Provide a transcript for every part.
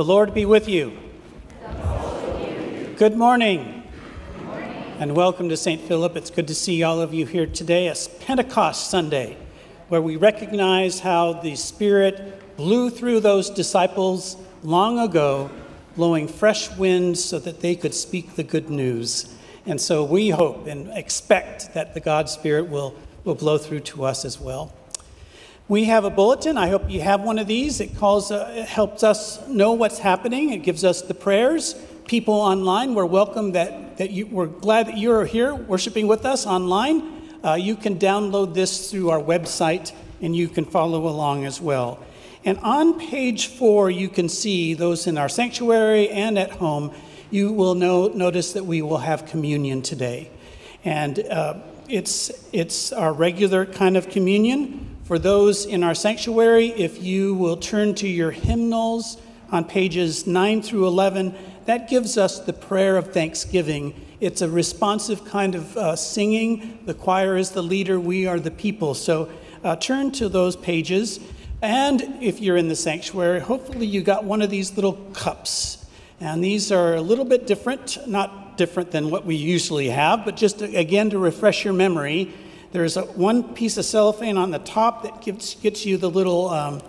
The Lord be with you. Good morning. And welcome to St. Philip. It's good to see all of you here today. It's Pentecost Sunday, where we recognize how the Spirit blew through those disciples long ago, blowing fresh winds so that they could speak the good news. And so we hope and expect that the God Spirit will, will blow through to us as well. We have a bulletin. I hope you have one of these. It calls, uh, it helps us know what's happening. It gives us the prayers. People online, we're welcome that, that you, we're glad that you're here worshiping with us online. Uh, you can download this through our website and you can follow along as well. And on page four, you can see those in our sanctuary and at home. You will know, notice that we will have communion today. And uh, it's, it's our regular kind of communion. For those in our sanctuary, if you will turn to your hymnals on pages 9 through 11, that gives us the prayer of thanksgiving. It's a responsive kind of uh, singing. The choir is the leader, we are the people. So uh, turn to those pages. And if you're in the sanctuary, hopefully you got one of these little cups. And these are a little bit different, not different than what we usually have, but just again to refresh your memory. There's a, one piece of cellophane on the top that gives, gets you the little, um,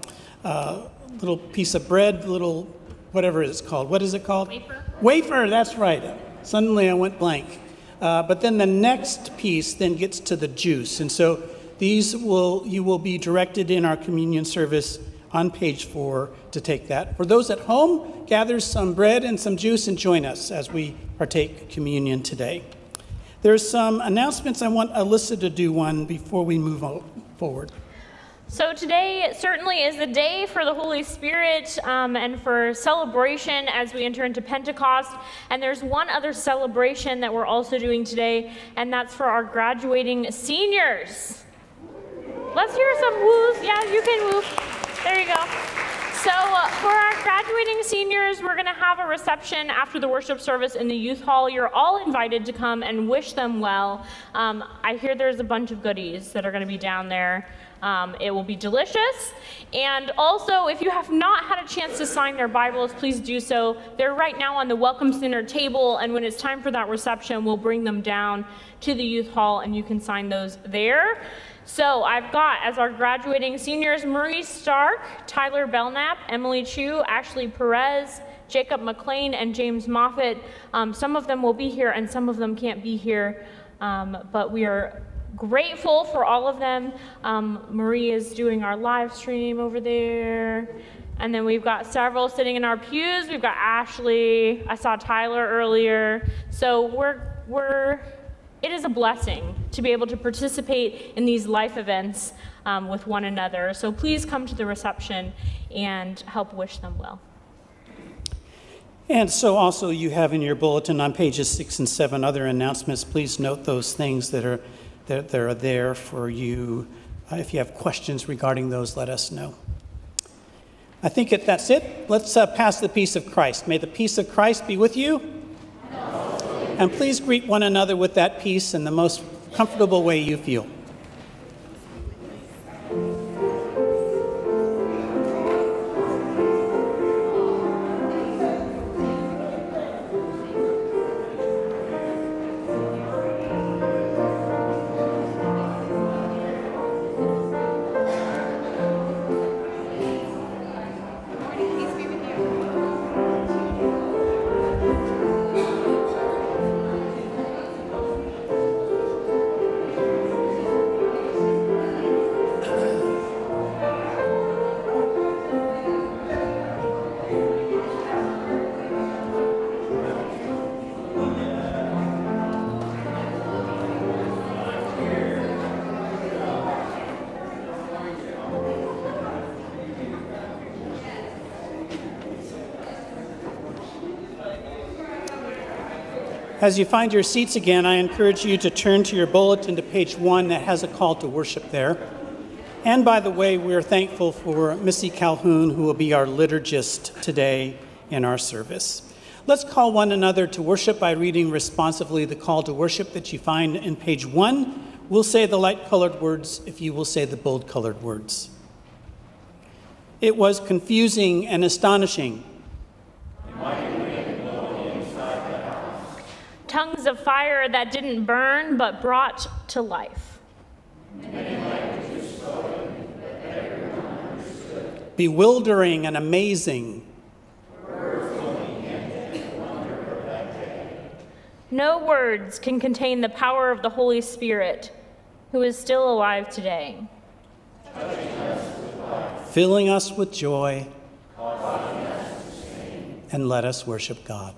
uh, little piece of bread, little whatever it's called. What is it called? Wafer. Wafer, that's right. Suddenly I went blank. Uh, but then the next piece then gets to the juice. And so these will, you will be directed in our communion service on page four to take that. For those at home, gather some bread and some juice and join us as we partake communion today. There's some announcements. I want Alyssa to do one before we move forward. So, today certainly is the day for the Holy Spirit um, and for celebration as we enter into Pentecost. And there's one other celebration that we're also doing today, and that's for our graduating seniors. Let's hear some woos. Yeah, you can woo. There you go. So, uh, for our graduating seniors, we're going to have a reception after the worship service in the youth hall. You're all invited to come and wish them well. Um, I hear there's a bunch of goodies that are going to be down there. Um, it will be delicious. And also, if you have not had a chance to sign their Bibles, please do so. They're right now on the Welcome Center table, and when it's time for that reception, we'll bring them down to the youth hall and you can sign those there. So I've got as our graduating seniors Marie Stark, Tyler Belknap, Emily Chu, Ashley Perez, Jacob McLean, and James Moffat. Um, some of them will be here and some of them can't be here, um, but we are grateful for all of them. Um, Marie is doing our live stream over there. And then we've got several sitting in our pews. We've got Ashley. I saw Tyler earlier. So we're, we're it is a blessing to be able to participate in these life events um, with one another. So please come to the reception and help wish them well. And so, also, you have in your bulletin on pages six and seven other announcements. Please note those things that are, that, that are there for you. Uh, if you have questions regarding those, let us know. I think that that's it. Let's uh, pass the peace of Christ. May the peace of Christ be with you. And please greet one another with that peace in the most comfortable way you feel. As you find your seats again, I encourage you to turn to your bulletin to page one that has a call to worship there. And by the way, we're thankful for Missy Calhoun, who will be our liturgist today in our service. Let's call one another to worship by reading responsively the call to worship that you find in page one. We'll say the light colored words if you will say the bold colored words. It was confusing and astonishing tongues of fire that didn't burn but brought to life. Bewildering and amazing. No words can contain the power of the Holy Spirit, who is still alive today. Filling us with joy, and let us worship God.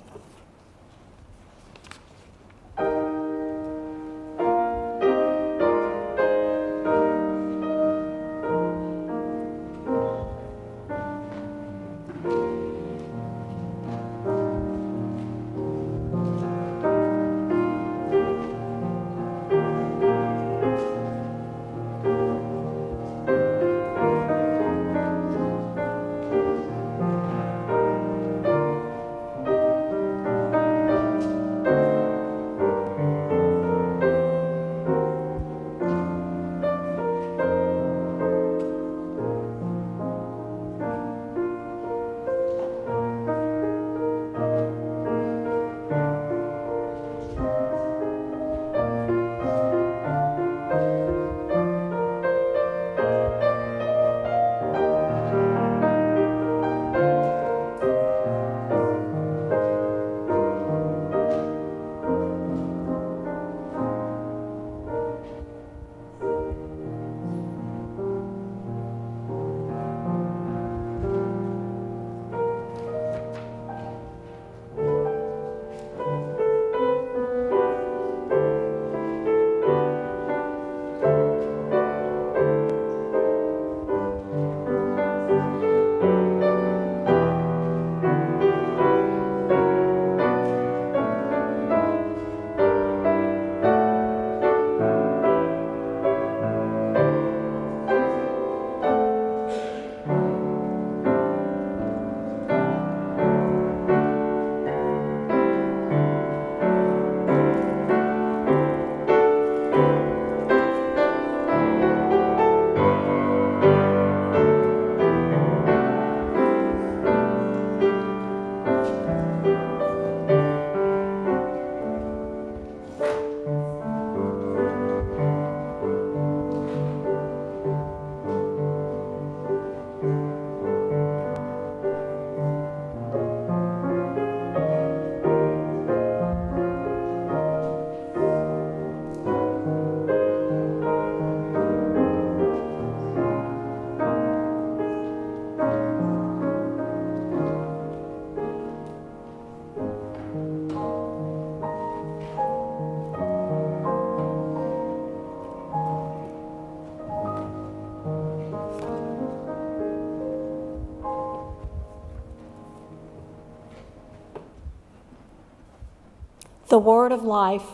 The word of life,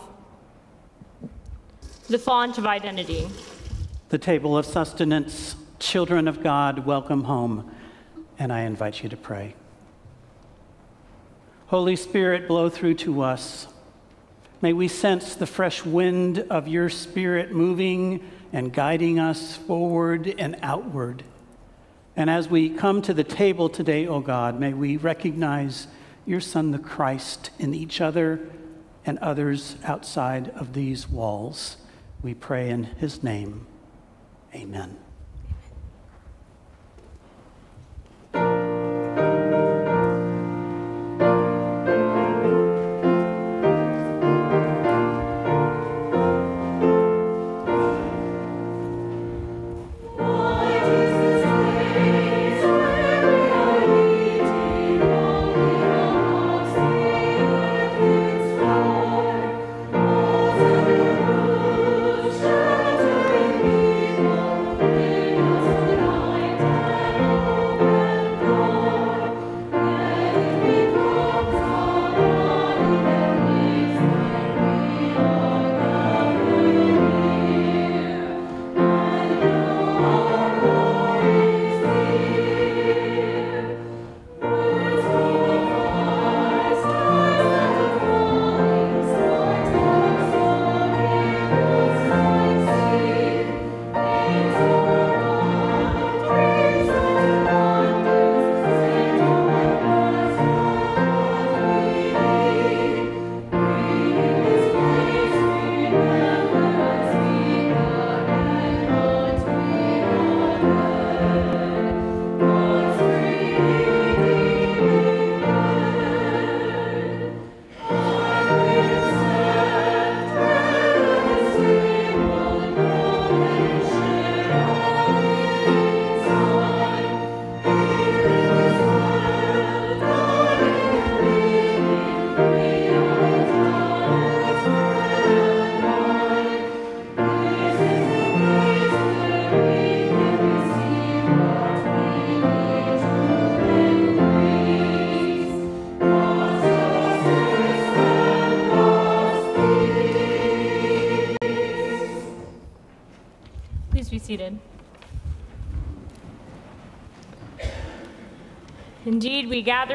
the font of identity, the table of sustenance. Children of God, welcome home, and I invite you to pray. Holy Spirit, blow through to us. May we sense the fresh wind of your Spirit moving and guiding us forward and outward. And as we come to the table today, O oh God, may we recognize your Son, the Christ, in each other and others outside of these walls. We pray in his name. Amen.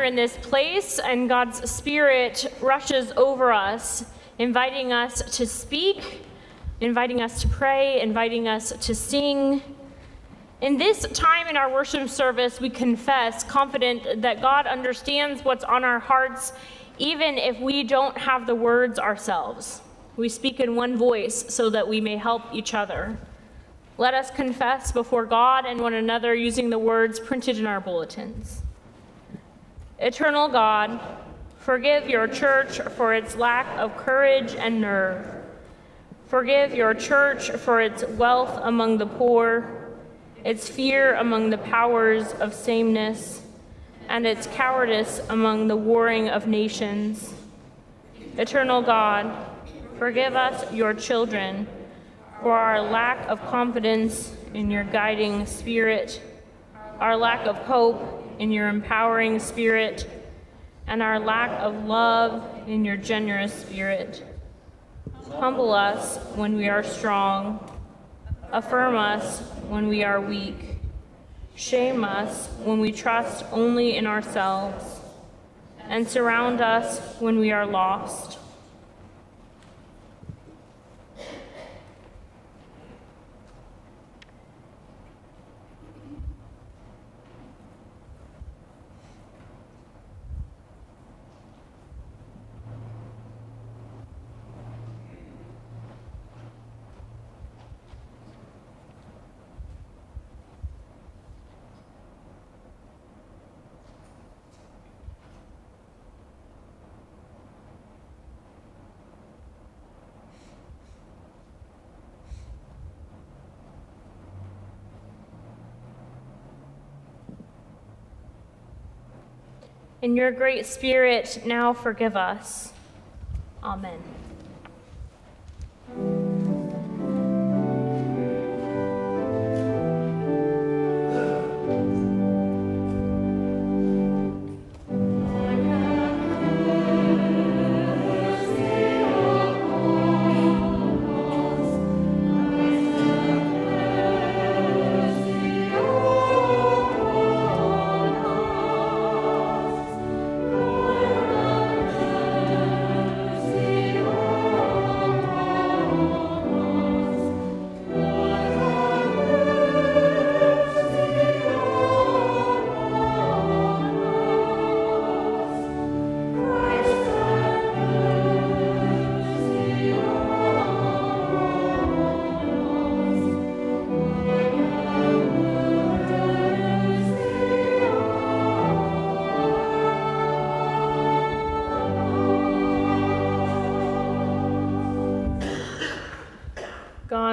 In this place, and God's Spirit rushes over us, inviting us to speak, inviting us to pray, inviting us to sing. In this time in our worship service, we confess, confident that God understands what's on our hearts, even if we don't have the words ourselves. We speak in one voice so that we may help each other. Let us confess before God and one another using the words printed in our bulletins. Eternal God, forgive your church for its lack of courage and nerve. Forgive your church for its wealth among the poor, its fear among the powers of sameness, and its cowardice among the warring of nations. Eternal God, forgive us, your children, for our lack of confidence in your guiding spirit, our lack of hope in your empowering spirit and our lack of love in your generous spirit. Humble us when we are strong. Affirm us when we are weak. Shame us when we trust only in ourselves. And surround us when we are lost. In your great spirit, now forgive us. Amen.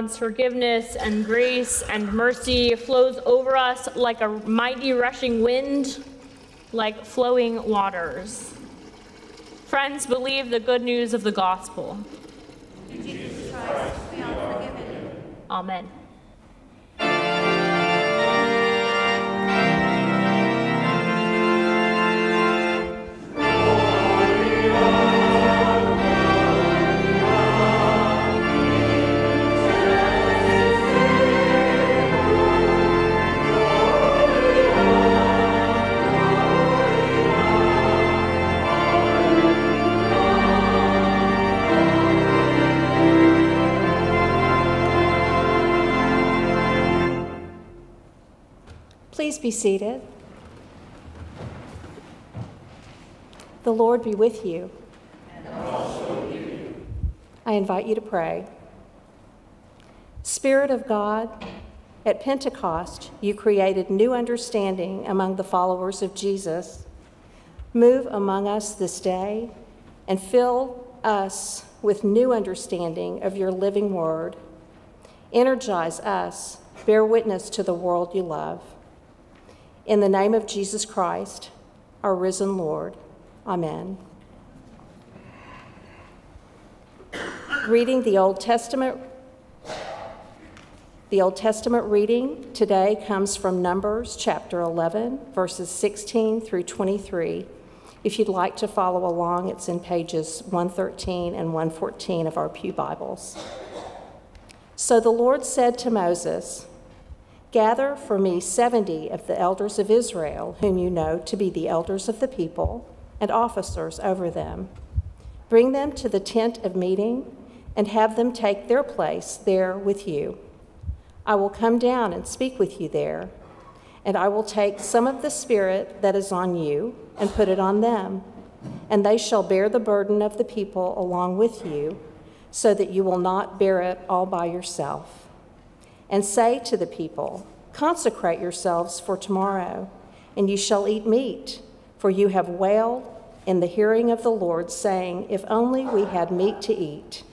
God's forgiveness and grace and mercy flows over us like a mighty rushing wind, like flowing waters. Friends, believe the good news of the gospel. Amen. Be seated. The Lord be with you. I invite you to pray. Spirit of God, at Pentecost, you created new understanding among the followers of Jesus. Move among us this day and fill us with new understanding of your living word. Energize us, bear witness to the world you love. In the name of Jesus Christ, our risen Lord. Amen. Reading the Old Testament. The Old Testament reading today comes from Numbers chapter 11, verses 16 through 23. If you'd like to follow along, it's in pages 113 and 114 of our Pew Bibles. So the Lord said to Moses, Gather for me 70 of the elders of Israel, whom you know to be the elders of the people, and officers over them. Bring them to the tent of meeting and have them take their place there with you. I will come down and speak with you there, and I will take some of the Spirit that is on you and put it on them, and they shall bear the burden of the people along with you, so that you will not bear it all by yourself and say to the people, Consecrate yourselves for tomorrow, and you shall eat meat, for you have wailed in the hearing of the Lord, saying, If only we had meat to eat.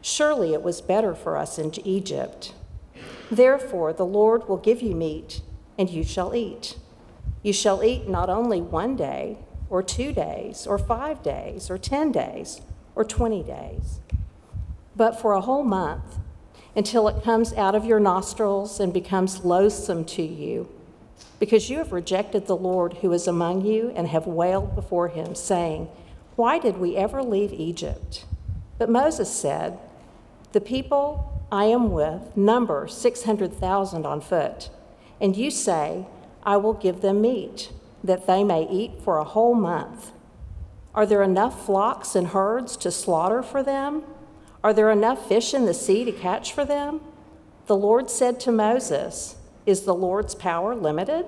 Surely it was better for us in Egypt. Therefore, the Lord will give you meat, and you shall eat. You shall eat not only one day, or two days, or five days, or ten days, or twenty days, but for a whole month until it comes out of your nostrils and becomes loathsome to you, because you have rejected the Lord who is among you and have wailed before him, saying, Why did we ever leave Egypt? But Moses said, The people I am with number 600,000 on foot, and you say, I will give them meat, that they may eat for a whole month. Are there enough flocks and herds to slaughter for them? Are there enough fish in the sea to catch for them? The Lord said to Moses, Is the Lord's power limited?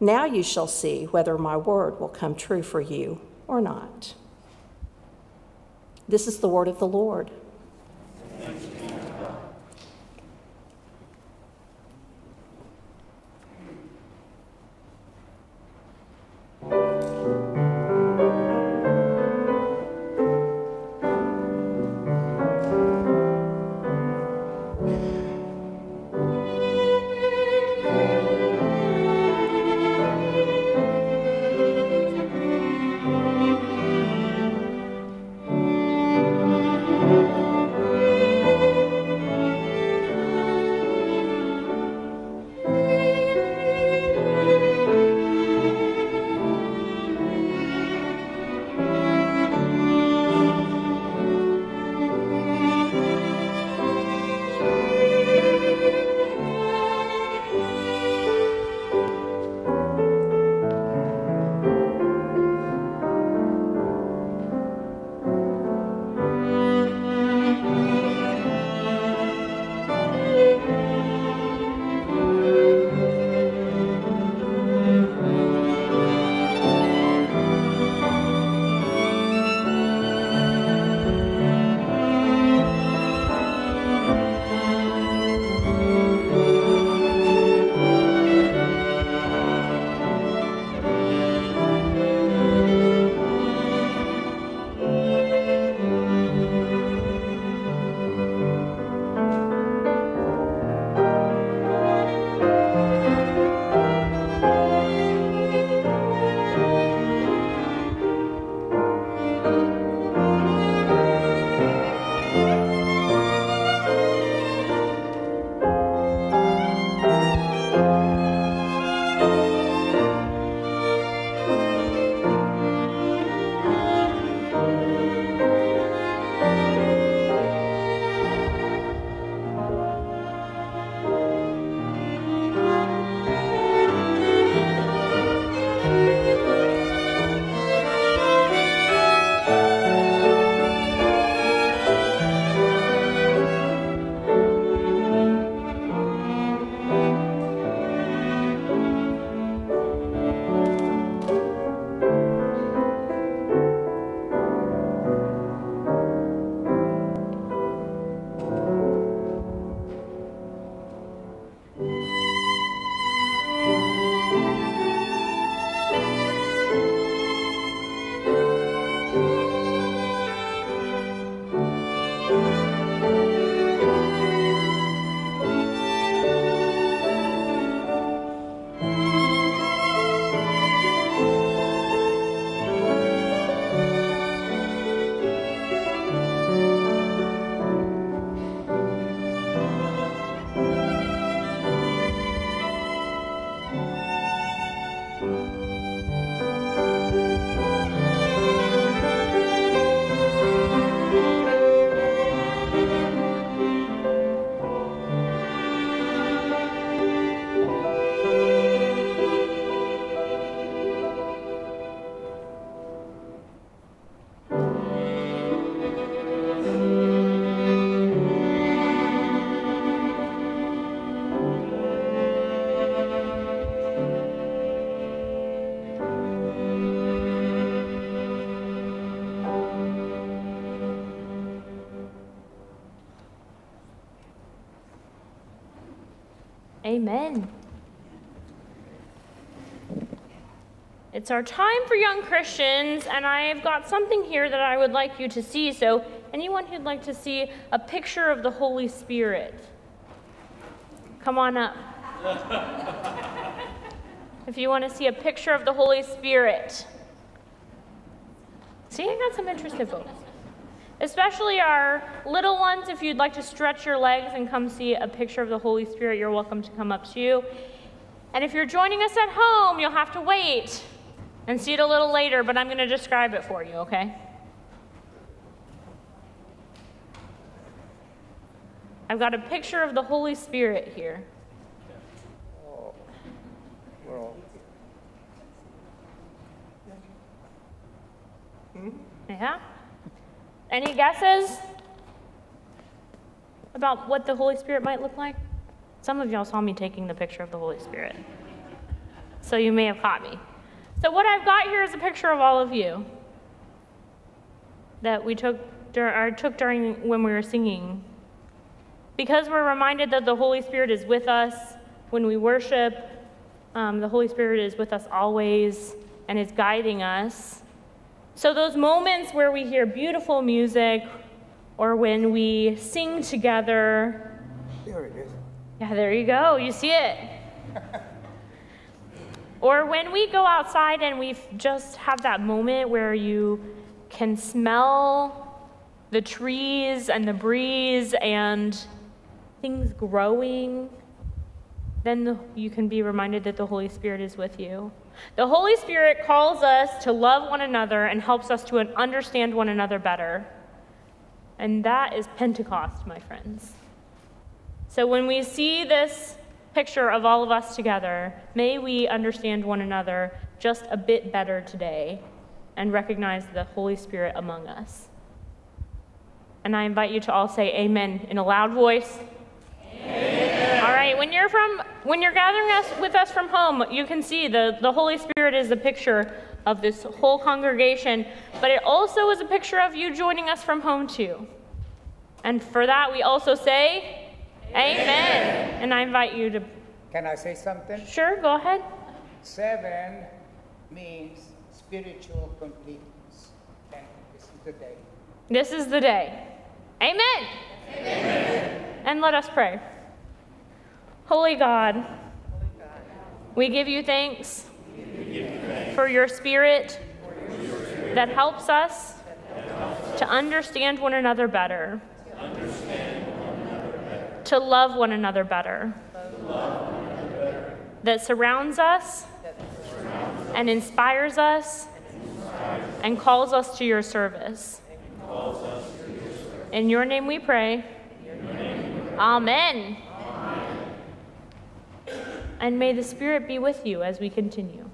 Now you shall see whether my word will come true for you or not. This is the word of the Lord. Amen. It's our time for young Christians, and I've got something here that I would like you to see. So, anyone who'd like to see a picture of the Holy Spirit, come on up. if you want to see a picture of the Holy Spirit, see, I got some interested folks. Especially our little ones, if you'd like to stretch your legs and come see a picture of the Holy Spirit, you're welcome to come up to you. And if you're joining us at home, you'll have to wait and see it a little later, but I'm going to describe it for you, okay? I've got a picture of the Holy Spirit here. Yeah? Hmm? Any guesses about what the Holy Spirit might look like? Some of y'all saw me taking the picture of the Holy Spirit. So you may have caught me. So, what I've got here is a picture of all of you that we took, or took during when we were singing. Because we're reminded that the Holy Spirit is with us when we worship, um, the Holy Spirit is with us always and is guiding us. So, those moments where we hear beautiful music or when we sing together. There it is. Yeah, there you go. You see it. Or when we go outside and we just have that moment where you can smell the trees and the breeze and things growing, then you can be reminded that the Holy Spirit is with you. The Holy Spirit calls us to love one another and helps us to understand one another better. And that is Pentecost, my friends. So when we see this picture of all of us together, may we understand one another just a bit better today and recognize the Holy Spirit among us. And I invite you to all say amen in a loud voice. Amen. All right, when you're from when you're gathering us with us from home, you can see the, the Holy Spirit is a picture of this whole congregation, but it also is a picture of you joining us from home too. And for that we also say Amen. And I invite you to. Can I say something? Sure, go ahead. Seven means spiritual completeness. And this is the day. This is the day. Amen. Amen. And let us pray. Holy God, we give you thanks for your spirit that helps us to understand one another better to love one another better, that surrounds us and inspires us and calls us to your service. In your name we pray. Amen. And may the Spirit be with you as we continue.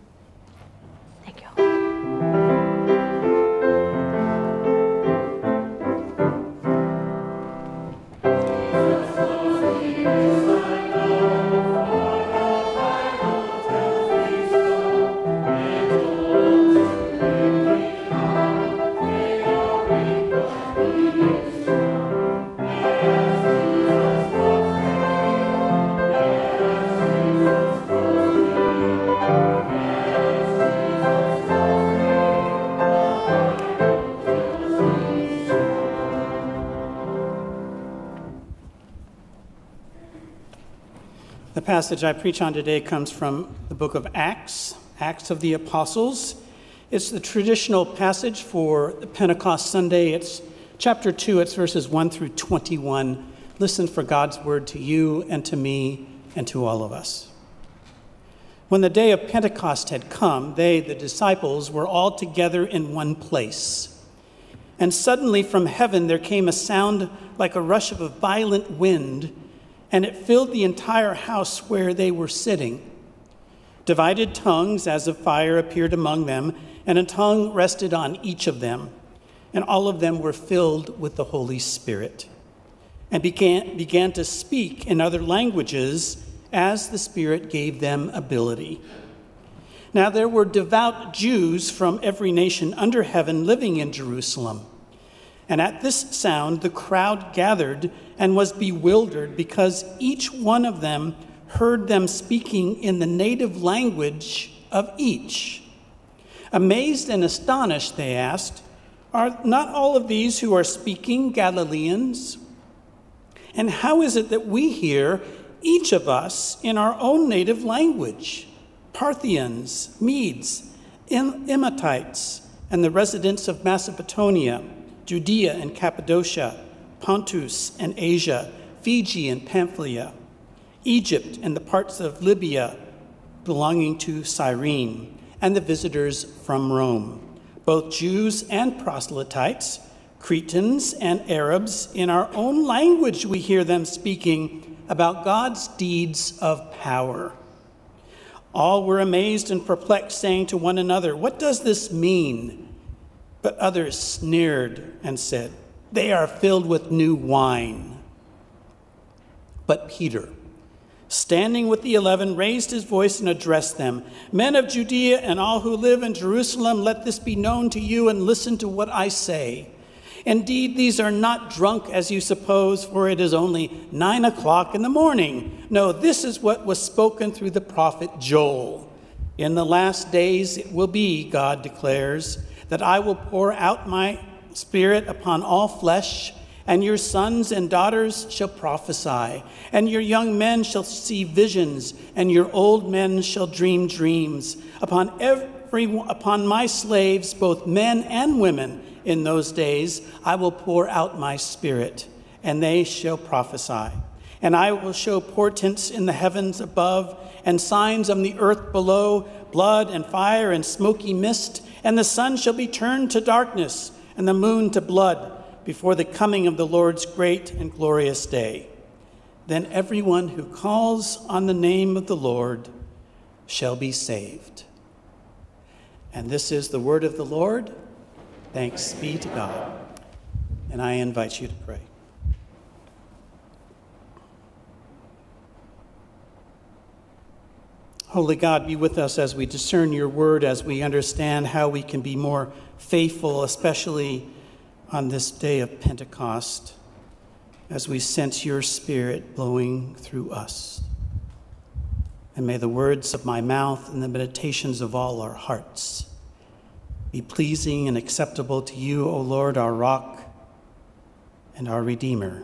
Passage I preach on today comes from the book of Acts, Acts of the Apostles. It's the traditional passage for the Pentecost Sunday. It's chapter 2, it's verses 1 through 21. Listen for God's word to you and to me and to all of us. When the day of Pentecost had come, they, the disciples, were all together in one place. And suddenly from heaven there came a sound like a rush of a violent wind and it filled the entire house where they were sitting. Divided tongues as of fire appeared among them, and a tongue rested on each of them. And all of them were filled with the Holy Spirit and began, began to speak in other languages as the Spirit gave them ability. Now there were devout Jews from every nation under heaven living in Jerusalem. And at this sound, the crowd gathered and was bewildered because each one of them heard them speaking in the native language of each. Amazed and astonished, they asked, Are not all of these who are speaking Galileans? And how is it that we hear, each of us, in our own native language? Parthians, Medes, Elamites, and the residents of Macedonia, Judea and Cappadocia, Pontus and Asia, Phrygia and Pamphylia, Egypt and the parts of Libya belonging to Cyrene, and the visitors from Rome, both Jews and proselytes, Cretans and Arabs. In our own language, we hear them speaking about God's deeds of power. All were amazed and perplexed, saying to one another, What does this mean? But others sneered and said, They are filled with new wine. But Peter, standing with the eleven, raised his voice and addressed them Men of Judea and all who live in Jerusalem, let this be known to you and listen to what I say. Indeed, these are not drunk as you suppose, for it is only nine o'clock in the morning. No, this is what was spoken through the prophet Joel. In the last days it will be, God declares, that I will pour out my spirit upon all flesh, and your sons and daughters shall prophesy, and your young men shall see visions, and your old men shall dream dreams. Upon every upon my slaves, both men and women, in those days I will pour out my spirit, and they shall prophesy. And I will show portents in the heavens above, and signs on the earth below blood and fire and smoky mist. And the sun shall be turned to darkness, and the moon to blood, before the coming of the Lord's great and glorious day. Then everyone who calls on the name of the Lord shall be saved. And this is the word of the Lord. Thanks be to God. And I invite you to pray. Holy God, be with us as we discern your word, as we understand how we can be more faithful, especially on this day of Pentecost, as we sense your spirit blowing through us. And may the words of my mouth and the meditations of all our hearts be pleasing and acceptable to you, O Lord, our rock and our Redeemer.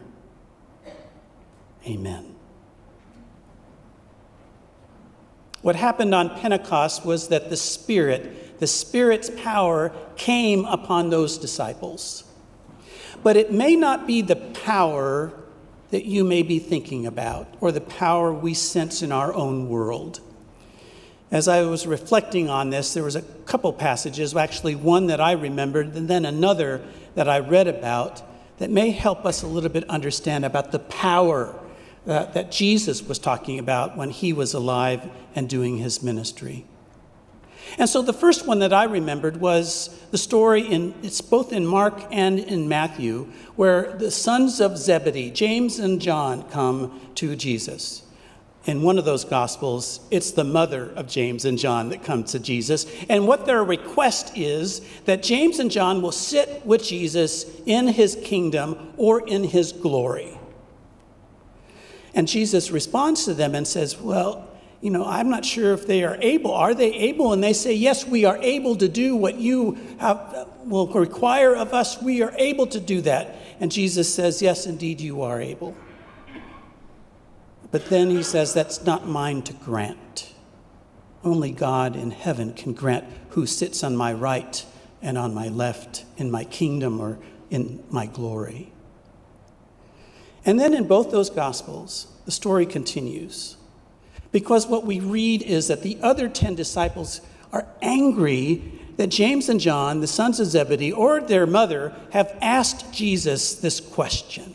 Amen. What happened on Pentecost was that the Spirit, the Spirit's power, came upon those disciples. But it may not be the power that you may be thinking about or the power we sense in our own world. As I was reflecting on this, there was a couple passages, actually one that I remembered, and then another that I read about that may help us a little bit understand about the power uh, that Jesus was talking about when he was alive and doing his ministry. And so the first one that I remembered was the story in it's both in Mark and in Matthew where the sons of Zebedee, James and John come to Jesus in one of those gospels, it's the mother of James and John that come to Jesus. And what their request is that James and John will sit with Jesus in his kingdom or in his glory. And Jesus responds to them and says, Well, you know, I'm not sure if they are able. Are they able? And they say, Yes, we are able to do what you have, will require of us. We are able to do that. And Jesus says, Yes, indeed, you are able. But then he says, That's not mine to grant. Only God in heaven can grant who sits on my right and on my left in my kingdom or in my glory. And then in both those Gospels, the story continues. Because what we read is that the other 10 disciples are angry that James and John, the sons of Zebedee, or their mother, have asked Jesus this question.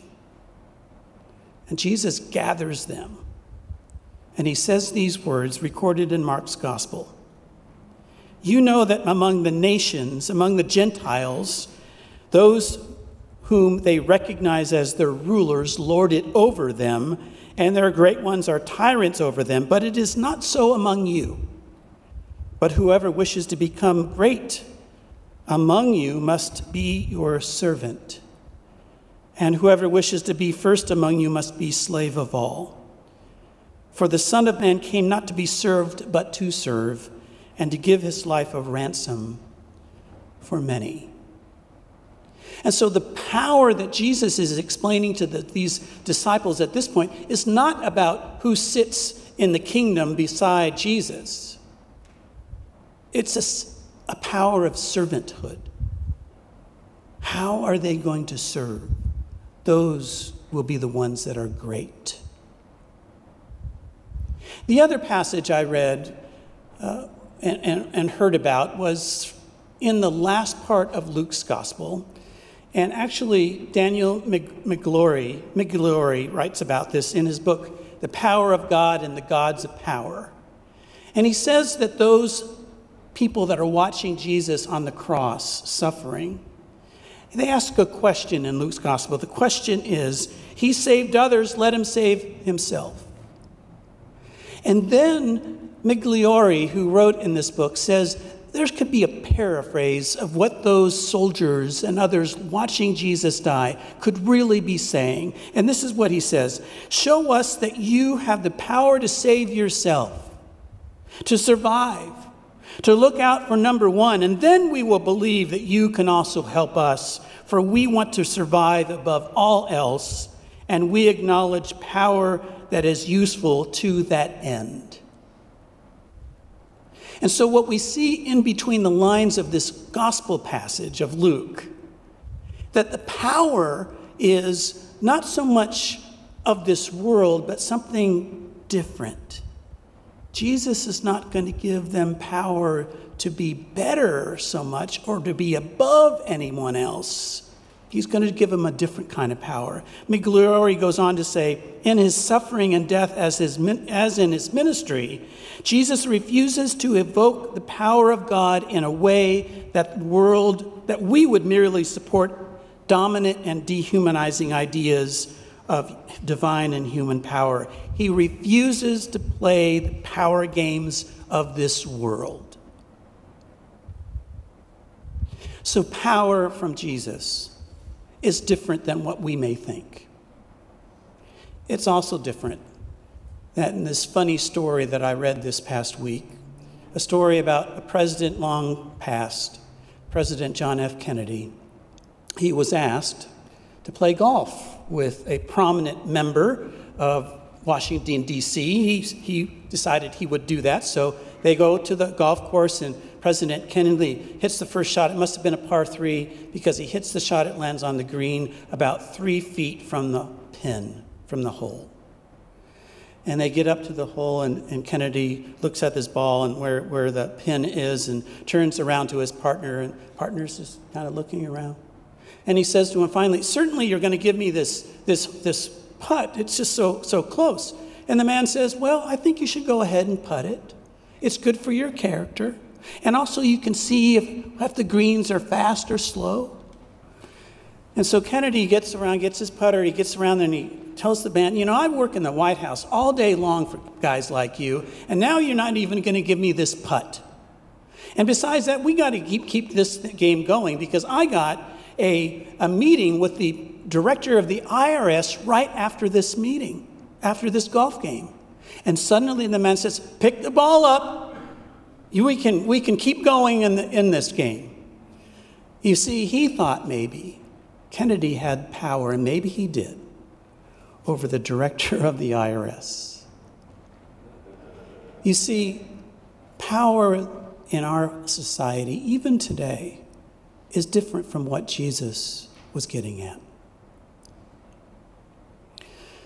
And Jesus gathers them. And he says these words recorded in Mark's gospel You know that among the nations, among the Gentiles, those whom they recognize as their rulers lord it over them, and their great ones are tyrants over them. But it is not so among you. But whoever wishes to become great among you must be your servant and whoever wishes to be first among you must be slave of all. For the Son of Man came not to be served, but to serve, and to give his life a ransom for many. And so, the power that Jesus is explaining to the, these disciples at this point is not about who sits in the kingdom beside Jesus, it's a, a power of servanthood. How are they going to serve? Those will be the ones that are great. The other passage I read uh, and, and, and heard about was in the last part of Luke's gospel. And actually, Daniel Migliore, Migliore writes about this in his book, The Power of God and the Gods of Power. And he says that those people that are watching Jesus on the cross suffering, they ask a question in Luke's gospel. The question is He saved others, let him save himself. And then Migliore, who wrote in this book, says there could be a paraphrase of what those soldiers and others watching Jesus die could really be saying. And this is what he says Show us that you have the power to save yourself, to survive, to look out for number one, and then we will believe that you can also help us, for we want to survive above all else, and we acknowledge power that is useful to that end. And so, what we see in between the lines of this gospel passage of Luke, that the power is not so much of this world, but something different. Jesus is not going to give them power to be better so much or to be above anyone else. He's going to give him a different kind of power. Migliore goes on to say, in his suffering and death as, his, as in his ministry, Jesus refuses to evoke the power of God in a way that world that we would merely support dominant and dehumanizing ideas of divine and human power. He refuses to play the power games of this world. So, power from Jesus is different than what we may think. It's also different that in this funny story that I read this past week, a story about a president long past, President John F. Kennedy, he was asked to play golf with a prominent member of Washington, D.C. He, he decided he would do that, so they go to the golf course, and President Kennedy hits the first shot. It must have been a par three because he hits the shot, it lands on the green about three feet from the pin, from the hole. And they get up to the hole, and, and Kennedy looks at this ball and where, where the pin is and turns around to his partner, and partner's just kind of looking around. And he says to him finally, Certainly you're going to give me this, this, this putt. It's just so, so close. And the man says, Well, I think you should go ahead and putt it. It's good for your character. And also, you can see if, if the greens are fast or slow. And so Kennedy gets around, gets his putter, he gets around and he tells the band, You know, I work in the White House all day long for guys like you, and now you're not even going to give me this putt. And besides that, we got to keep, keep this game going because I got a, a meeting with the director of the IRS right after this meeting, after this golf game. And suddenly the man says, Pick the ball up. We can, we can keep going in, the, in this game. You see, he thought maybe Kennedy had power, and maybe he did over the director of the IRS. You see, power in our society, even today, is different from what Jesus was getting at.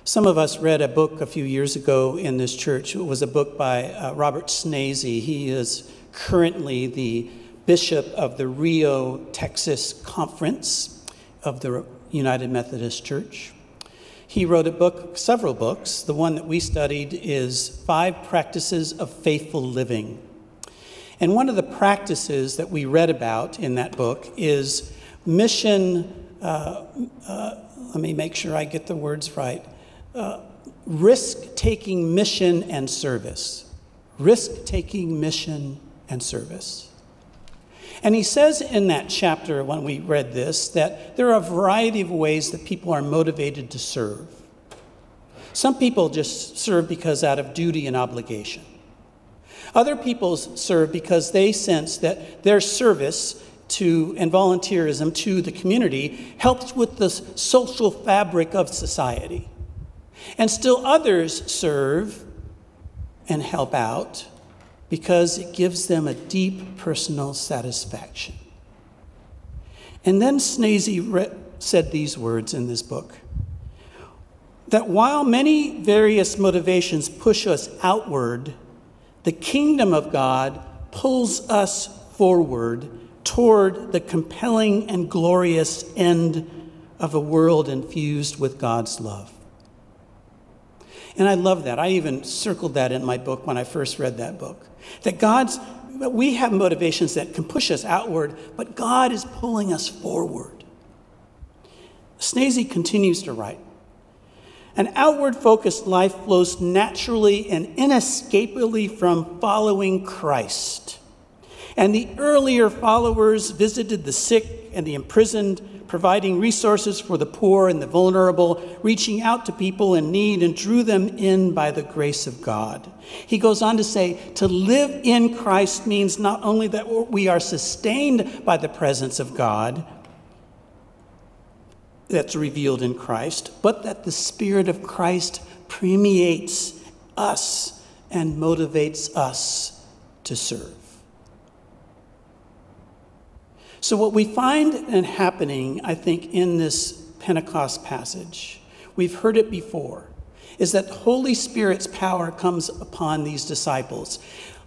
Some of us read a book a few years ago in this church. It was a book by uh, Robert Schnase. He is currently the bishop of the Rio, Texas Conference of the United Methodist Church. He wrote a book, several books. The one that we studied is Five Practices of Faithful Living. And one of the practices that we read about in that book is mission, uh, uh, let me make sure I get the words right uh, risk taking mission and service. Risk taking mission and service. And he says in that chapter, when we read this, that there are a variety of ways that people are motivated to serve. Some people just serve because out of duty and obligation. Other people serve because they sense that their service to and volunteerism to the community helps with the social fabric of society. And still others serve and help out because it gives them a deep personal satisfaction. And then Schnase re- said these words in this book that while many various motivations push us outward, the kingdom of God pulls us forward toward the compelling and glorious end of a world infused with God's love. And I love that. I even circled that in my book when I first read that book. That God's, we have motivations that can push us outward, but God is pulling us forward. Schnase continues to write An outward focused life flows naturally and inescapably from following Christ. And the earlier followers visited the sick and the imprisoned providing resources for the poor and the vulnerable, reaching out to people in need, and drew them in by the grace of God. He goes on to say, to live in Christ means not only that we are sustained by the presence of God that's revealed in Christ, but that the Spirit of Christ permeates us and motivates us to serve. So, what we find happening, I think, in this Pentecost passage, we've heard it before, is that Holy Spirit's power comes upon these disciples.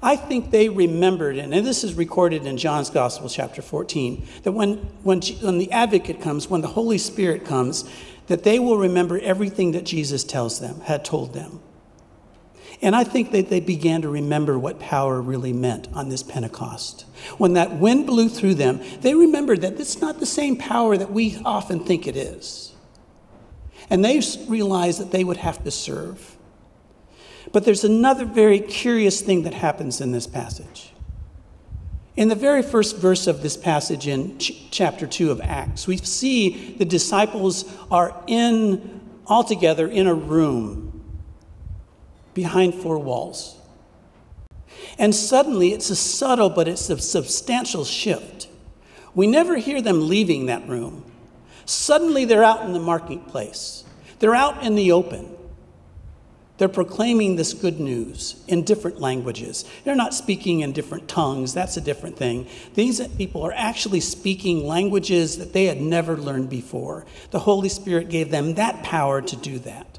I think they remembered, and this is recorded in John's Gospel, chapter 14, that when, when, when the advocate comes, when the Holy Spirit comes, that they will remember everything that Jesus tells them, had told them. And I think that they began to remember what power really meant on this Pentecost. When that wind blew through them, they remembered that it's not the same power that we often think it is. And they realized that they would have to serve. But there's another very curious thing that happens in this passage. In the very first verse of this passage in ch- chapter 2 of Acts, we see the disciples are in all together in a room behind four walls. And suddenly, it's a subtle, but it's a substantial shift. We never hear them leaving that room. Suddenly, they're out in the marketplace, they're out in the open. They're proclaiming this good news in different languages. They're not speaking in different tongues, that's a different thing. These people are actually speaking languages that they had never learned before. The Holy Spirit gave them that power to do that.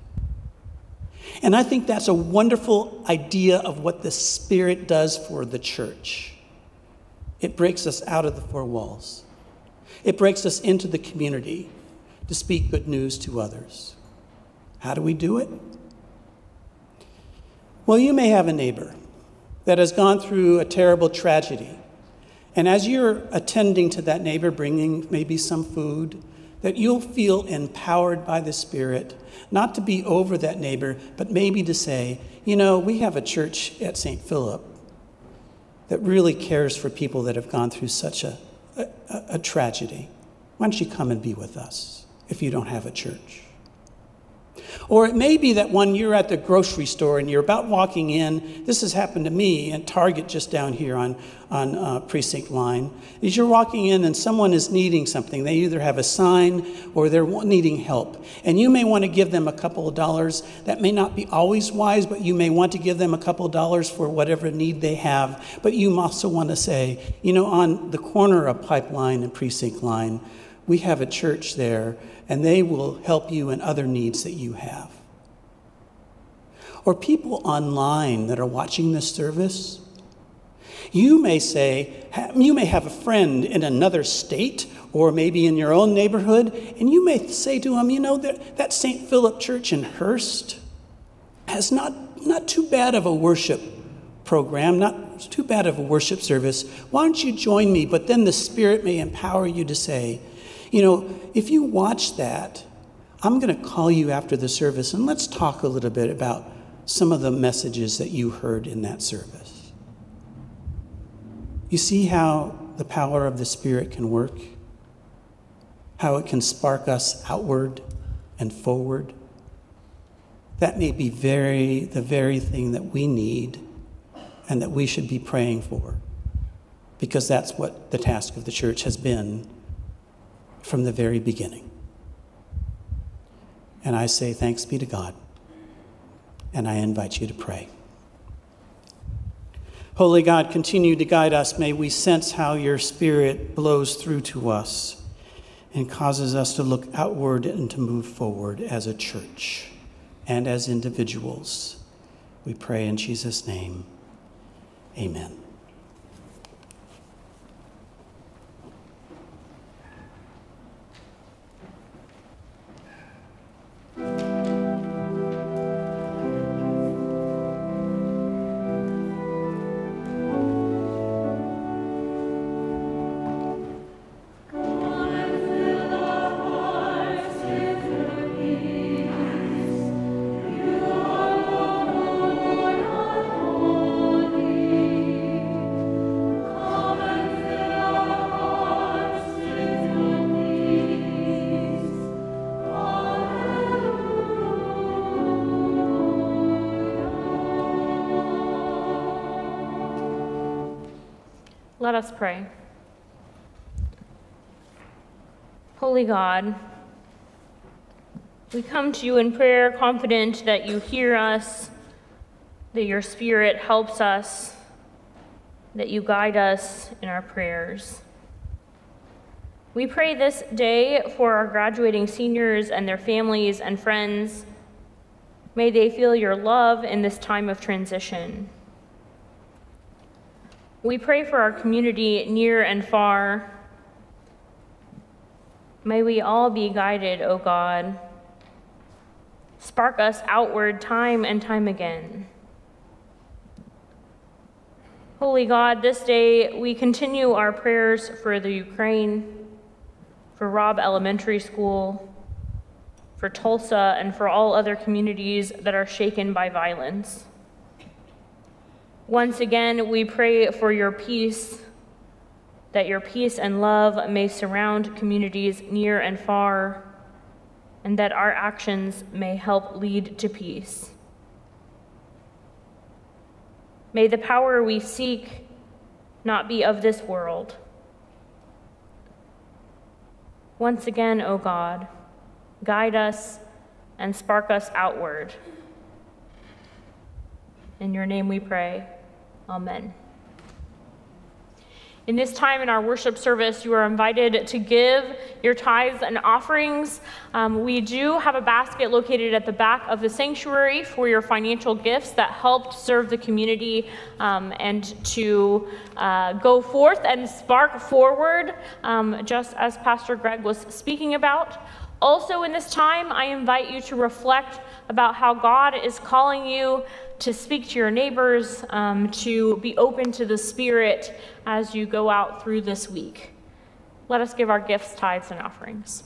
And I think that's a wonderful idea of what the Spirit does for the church. It breaks us out of the four walls, it breaks us into the community to speak good news to others. How do we do it? Well, you may have a neighbor that has gone through a terrible tragedy. And as you're attending to that neighbor, bringing maybe some food, that you'll feel empowered by the Spirit, not to be over that neighbor, but maybe to say, you know, we have a church at St. Philip that really cares for people that have gone through such a, a, a tragedy. Why don't you come and be with us if you don't have a church? Or it may be that when you're at the grocery store and you're about walking in, this has happened to me at Target just down here on, on uh, Precinct Line. As you're walking in and someone is needing something, they either have a sign or they're needing help. And you may want to give them a couple of dollars. That may not be always wise, but you may want to give them a couple of dollars for whatever need they have. But you also want to say, you know, on the corner of Pipeline and Precinct Line, we have a church there and they will help you in other needs that you have. Or people online that are watching this service. You may say, you may have a friend in another state or maybe in your own neighborhood, and you may say to them, you know, that, that St. Philip Church in Hurst has not, not too bad of a worship program, not too bad of a worship service. Why don't you join me? But then the Spirit may empower you to say, you know, if you watch that, I'm going to call you after the service and let's talk a little bit about some of the messages that you heard in that service. You see how the power of the Spirit can work? How it can spark us outward and forward? that may be very the very thing that we need and that we should be praying for because that's what the task of the church has been from the very beginning. And I say thanks be to God. And I invite you to pray. Holy God, continue to guide us. May we sense how your Spirit blows through to us and causes us to look outward and to move forward as a church and as individuals. We pray in Jesus' name. Amen. Let us pray. Holy God, we come to you in prayer confident that you hear us, that your Spirit helps us, that you guide us in our prayers. We pray this day for our graduating seniors and their families and friends. May they feel your love in this time of transition. We pray for our community near and far. May we all be guided, O God. Spark us outward time and time again. Holy God, this day we continue our prayers for the Ukraine, for Robb Elementary School, for Tulsa, and for all other communities that are shaken by violence. Once again, we pray for your peace, that your peace and love may surround communities near and far, and that our actions may help lead to peace. May the power we seek not be of this world. Once again, O God, guide us and spark us outward. In your name we pray. Amen. In this time in our worship service, you are invited to give your tithes and offerings. Um, we do have a basket located at the back of the sanctuary for your financial gifts that helped serve the community um, and to uh, go forth and spark forward, um, just as Pastor Greg was speaking about. Also, in this time, I invite you to reflect about how God is calling you to speak to your neighbors, um, to be open to the Spirit as you go out through this week. Let us give our gifts, tithes, and offerings.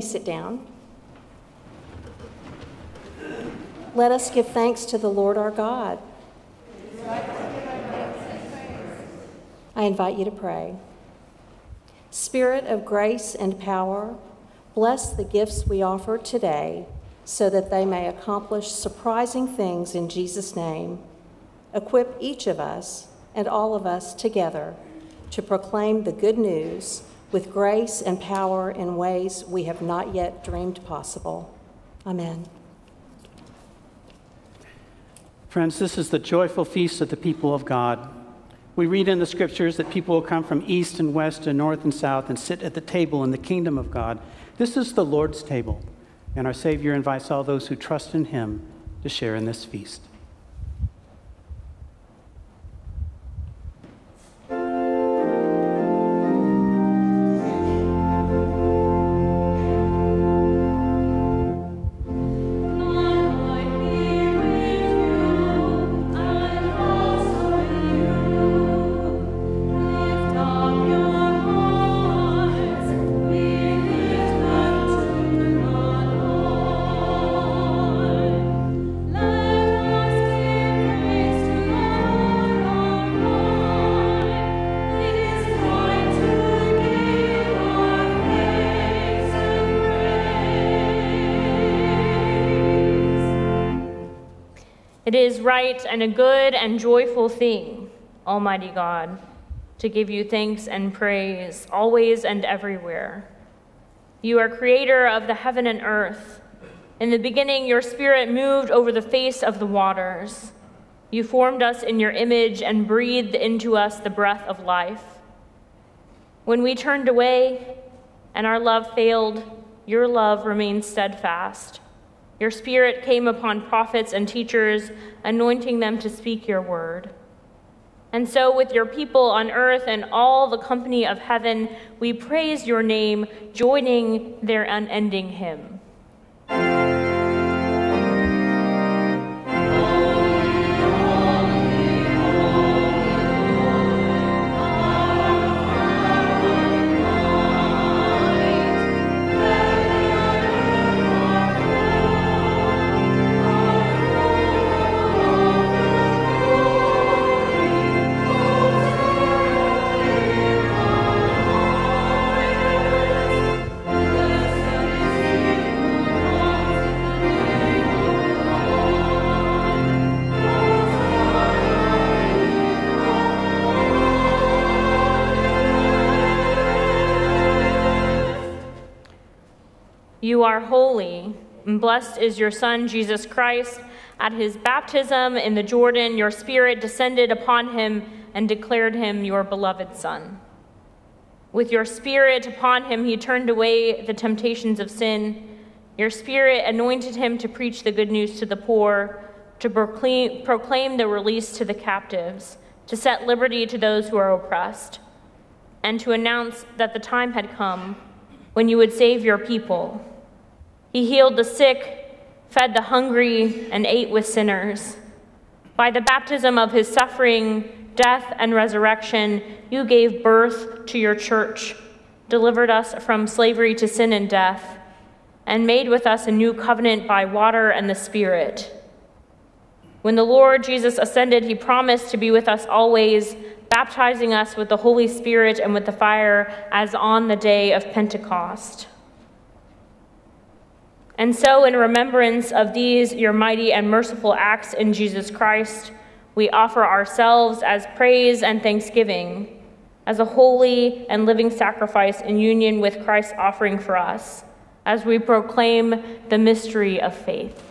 May sit down. Let us give thanks to the Lord our God. I invite you to pray. Spirit of grace and power, bless the gifts we offer today so that they may accomplish surprising things in Jesus' name. Equip each of us and all of us together to proclaim the good news with grace and power in ways we have not yet dreamed possible. Amen. Friends, this is the joyful feast of the people of God. We read in the scriptures that people will come from east and west and north and south and sit at the table in the kingdom of God. This is the Lord's table, and our Savior invites all those who trust in Him to share in this feast. It is right and a good and joyful thing, Almighty God, to give you thanks and praise always and everywhere. You are creator of the heaven and earth. In the beginning, your spirit moved over the face of the waters. You formed us in your image and breathed into us the breath of life. When we turned away and our love failed, your love remained steadfast. Your spirit came upon prophets and teachers, anointing them to speak your word. And so, with your people on earth and all the company of heaven, we praise your name, joining their unending hymn. You are holy, and blessed is your Son, Jesus Christ. At his baptism in the Jordan, your Spirit descended upon him and declared him your beloved Son. With your Spirit upon him, he turned away the temptations of sin. Your Spirit anointed him to preach the good news to the poor, to proclaim, proclaim the release to the captives, to set liberty to those who are oppressed, and to announce that the time had come when you would save your people. He healed the sick, fed the hungry, and ate with sinners. By the baptism of his suffering, death, and resurrection, you gave birth to your church, delivered us from slavery to sin and death, and made with us a new covenant by water and the Spirit. When the Lord Jesus ascended, he promised to be with us always, baptizing us with the Holy Spirit and with the fire, as on the day of Pentecost. And so, in remembrance of these, your mighty and merciful acts in Jesus Christ, we offer ourselves as praise and thanksgiving, as a holy and living sacrifice in union with Christ's offering for us, as we proclaim the mystery of faith.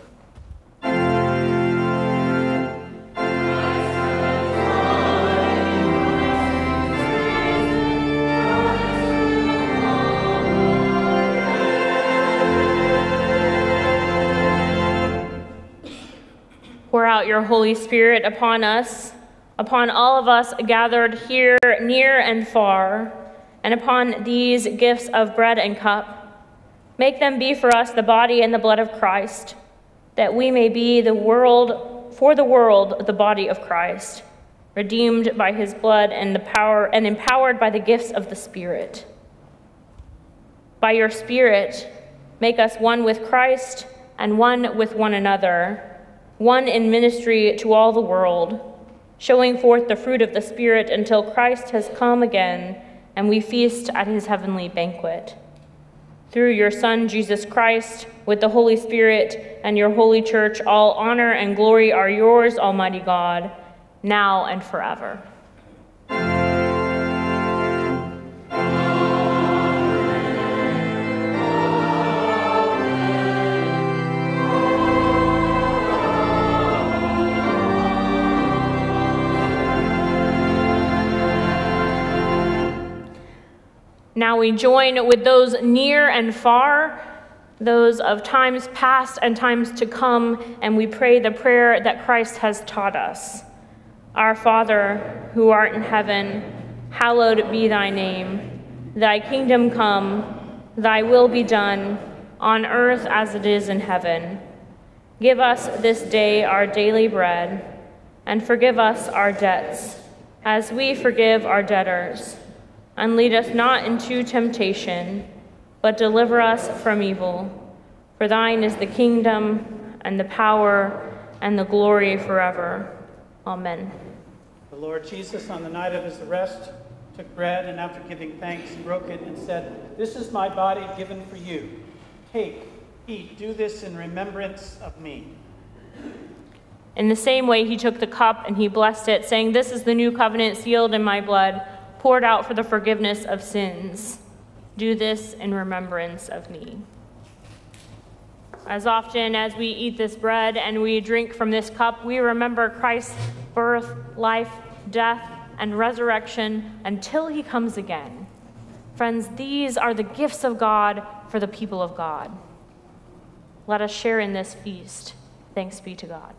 Pour out your Holy Spirit upon us, upon all of us gathered here, near and far, and upon these gifts of bread and cup. Make them be for us the body and the blood of Christ, that we may be the world, for the world, the body of Christ, redeemed by his blood and the power and empowered by the gifts of the Spirit. By your Spirit, Make us one with Christ and one with one another, one in ministry to all the world, showing forth the fruit of the Spirit until Christ has come again and we feast at his heavenly banquet. Through your Son, Jesus Christ, with the Holy Spirit and your holy church, all honor and glory are yours, Almighty God, now and forever. Now we join with those near and far, those of times past and times to come, and we pray the prayer that Christ has taught us. Our Father, who art in heaven, hallowed be thy name. Thy kingdom come, thy will be done, on earth as it is in heaven. Give us this day our daily bread, and forgive us our debts, as we forgive our debtors and lead us not into temptation, but deliver us from evil. For thine is the kingdom, and the power, and the glory forever. Amen. The Lord Jesus, on the night of his arrest, took bread, and after giving thanks, broke it and said, This is my body given for you. Take, eat, do this in remembrance of me. In the same way, he took the cup and he blessed it, saying, This is the new covenant sealed in my blood poured out for the forgiveness of sins. Do this in remembrance of me. As often as we eat this bread and we drink from this cup, we remember Christ's birth, life, death, and resurrection until he comes again. Friends, these are the gifts of God for the people of God. Let us share in this feast. Thanks be to God.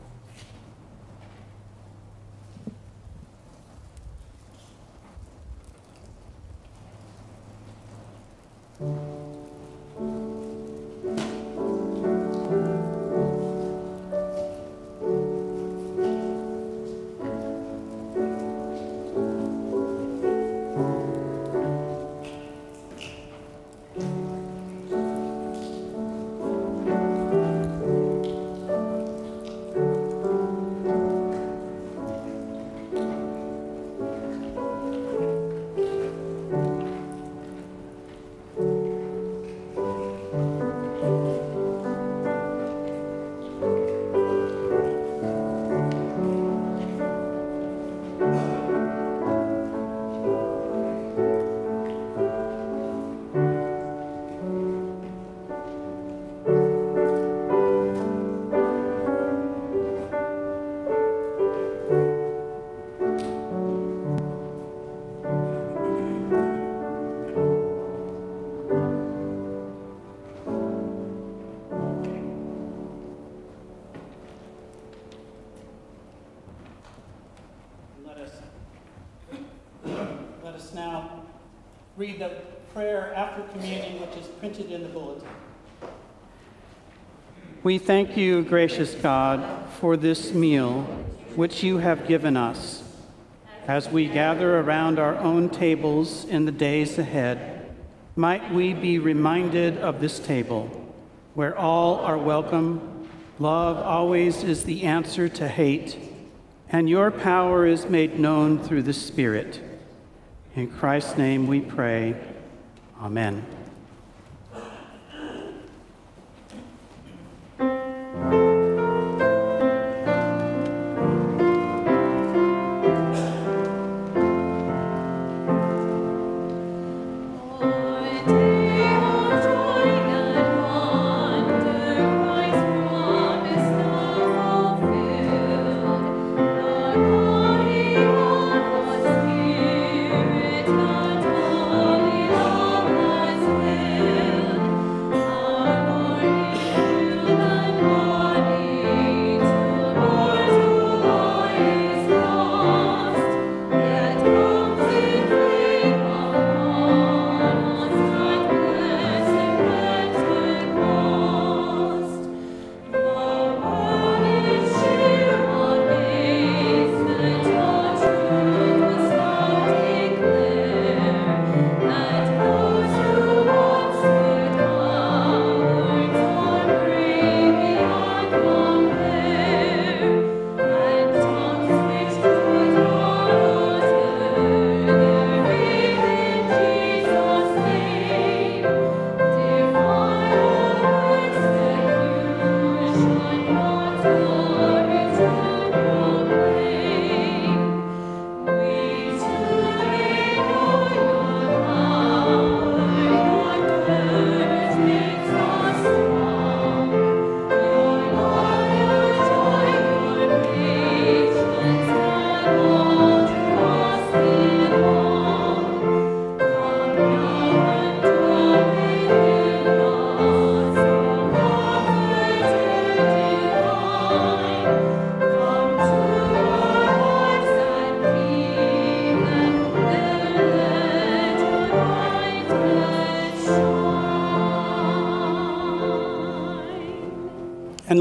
Read the prayer after communion, which is printed in the bulletin. We thank you, gracious God, for this meal which you have given us. As we gather around our own tables in the days ahead, might we be reminded of this table where all are welcome, love always is the answer to hate, and your power is made known through the Spirit. In Christ's name we pray. Amen.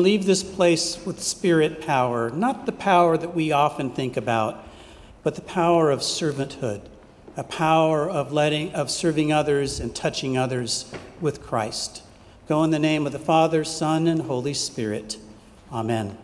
Leave this place with spirit power, not the power that we often think about, but the power of servanthood, a power of letting of serving others and touching others with Christ. Go in the name of the Father, Son, and Holy Spirit. Amen.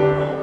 Oh.